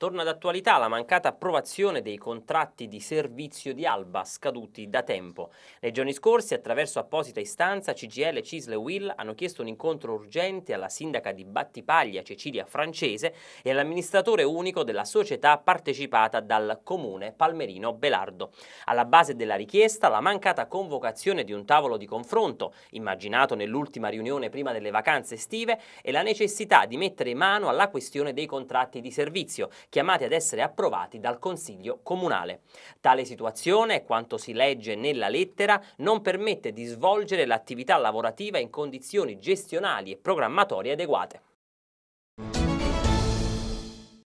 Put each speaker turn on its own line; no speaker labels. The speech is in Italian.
Torna d'attualità la mancata approvazione dei contratti di servizio di Alba scaduti da tempo. Nei giorni scorsi, attraverso apposita istanza, CGL, Cisle e Will hanno chiesto un incontro urgente alla sindaca di Battipaglia, Cecilia Francese, e all'amministratore unico della società partecipata dal comune Palmerino Belardo. Alla base della richiesta la mancata convocazione di un tavolo di confronto, immaginato nell'ultima riunione prima delle vacanze estive, e la necessità di mettere mano alla questione dei contratti di servizio chiamati ad essere approvati dal Consiglio Comunale. Tale situazione, quanto si legge nella lettera, non permette di svolgere l'attività lavorativa in condizioni gestionali e programmatorie adeguate.